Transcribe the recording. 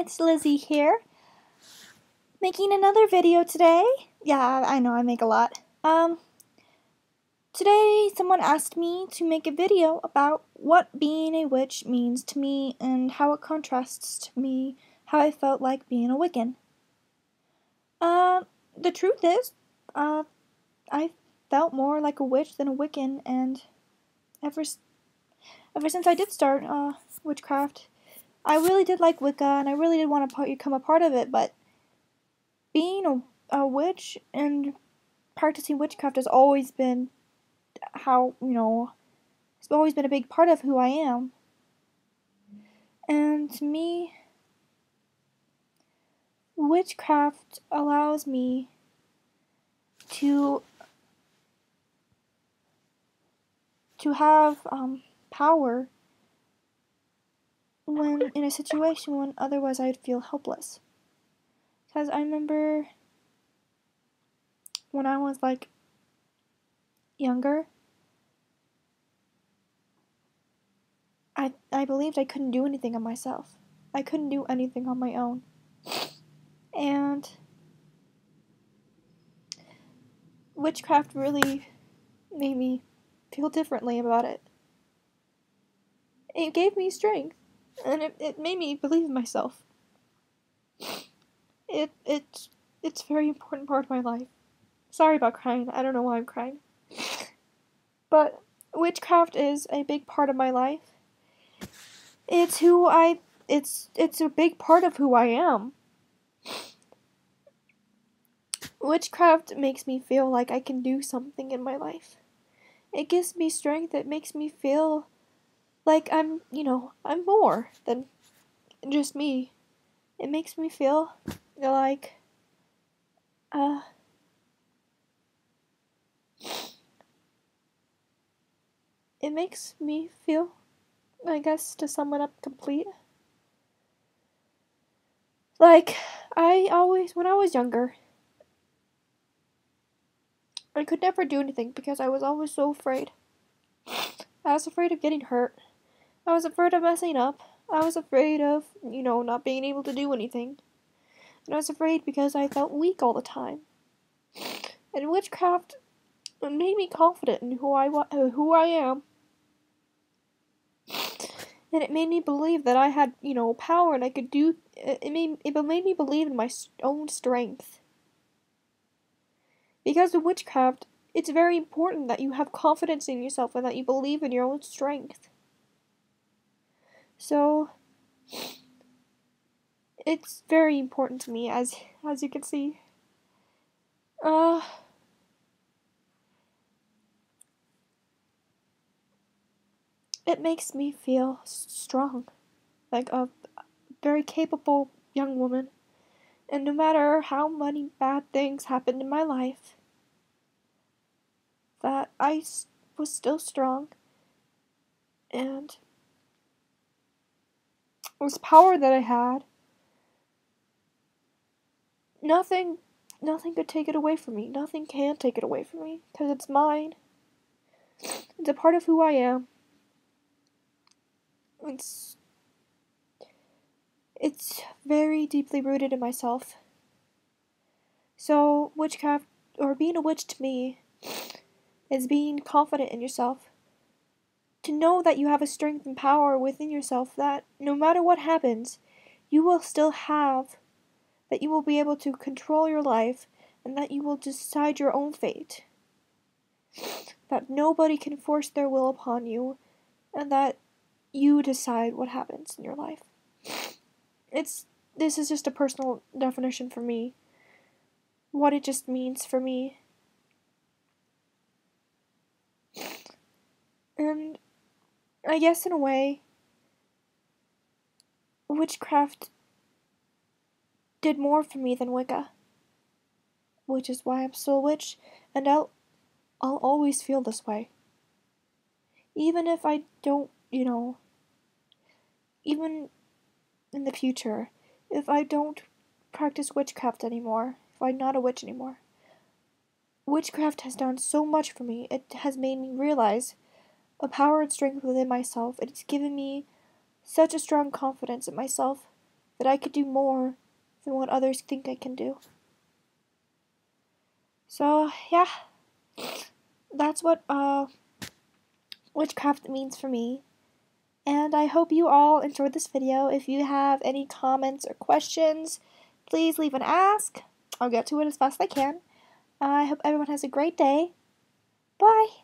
it's Lizzy here. Making another video today. Yeah, I know I make a lot. Um, today someone asked me to make a video about what being a witch means to me and how it contrasts to me, how I felt like being a Wiccan. Uh, the truth is, uh, I felt more like a witch than a Wiccan, and ever, ever since I did start, uh, witchcraft, I really did like Wicca, and I really did want to become a part of it, but being a, a witch and practicing witchcraft has always been how, you know, it's always been a big part of who I am. And to me, witchcraft allows me to to have um, power when in a situation when otherwise I'd feel helpless. Because I remember when I was like younger, I I believed I couldn't do anything on myself. I couldn't do anything on my own. And witchcraft really made me feel differently about it. It gave me strength and it, it made me believe in myself. It it's it's a very important part of my life. Sorry about crying. I don't know why I'm crying. But witchcraft is a big part of my life. It's who I it's it's a big part of who I am. Witchcraft makes me feel like I can do something in my life. It gives me strength. It makes me feel like I'm, you know, I'm more than just me. It makes me feel like, uh, it makes me feel, I guess, to sum it up complete. Like, I always, when I was younger, I could never do anything because I was always so afraid. I was afraid of getting hurt. I was afraid of messing up. I was afraid of, you know, not being able to do anything. And I was afraid because I felt weak all the time. And witchcraft made me confident in who I uh, who I am. And it made me believe that I had, you know, power and I could do uh, it made it made me believe in my own strength. Because of witchcraft, it's very important that you have confidence in yourself and that you believe in your own strength. So it's very important to me as as you can see. Uh it makes me feel strong, like a very capable young woman. And no matter how many bad things happened in my life, that I was still strong and this power that I had, nothing, nothing could take it away from me. Nothing can take it away from me because it's mine. It's a part of who I am. It's it's very deeply rooted in myself. So, witchcraft or being a witch to me is being confident in yourself to know that you have a strength and power within yourself that no matter what happens, you will still have, that you will be able to control your life, and that you will decide your own fate. That nobody can force their will upon you, and that you decide what happens in your life. It's this is just a personal definition for me. What it just means for me. And I guess in a way, witchcraft did more for me than Wicca. Which is why I'm still a witch, and I'll, I'll always feel this way. Even if I don't, you know, even in the future, if I don't practice witchcraft anymore, if I'm not a witch anymore, witchcraft has done so much for me. It has made me realize a power and strength within myself. And it's given me such a strong confidence in myself that I could do more than what others think I can do. So, yeah, that's what uh, witchcraft means for me. And I hope you all enjoyed this video. If you have any comments or questions, please leave an ask. I'll get to it as fast as I can. I hope everyone has a great day. Bye.